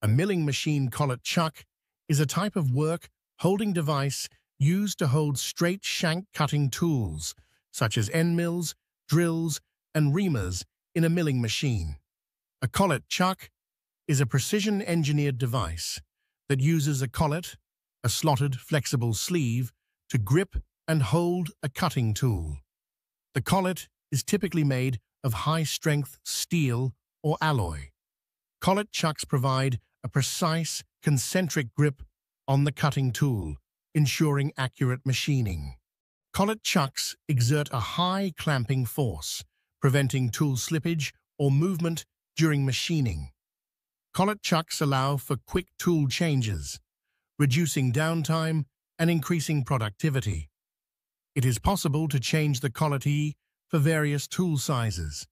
A milling machine collet chuck is a type of work holding device used to hold straight shank cutting tools, such as end mills, drills, and reamers in a milling machine. A collet chuck is a precision-engineered device that uses a collet, a slotted, flexible sleeve, to grip and hold a cutting tool. The collet is typically made of high-strength steel or alloy. Collet chucks provide a precise, concentric grip on the cutting tool, ensuring accurate machining. Collet chucks exert a high clamping force, preventing tool slippage or movement during machining. Collet chucks allow for quick tool changes, reducing downtime and increasing productivity. It is possible to change the collet E for various tool sizes,